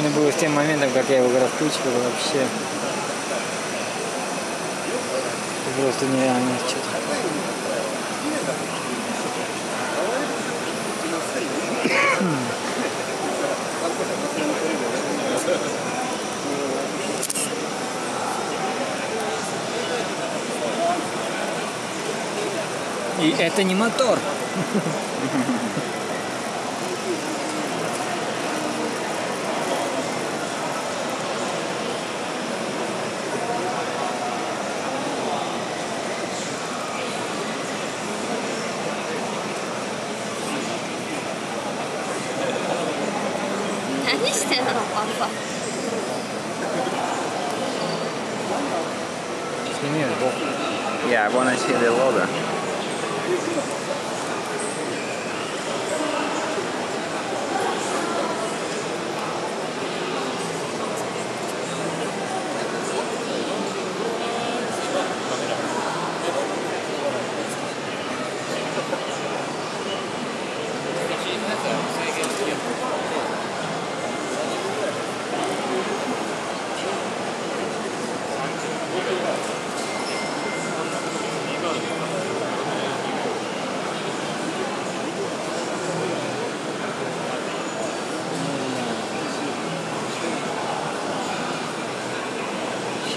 Именно было с тем моментом, как я его раскручивал вообще. Просто нереально что-то. И это не мотор. Yeah, I want to see the water.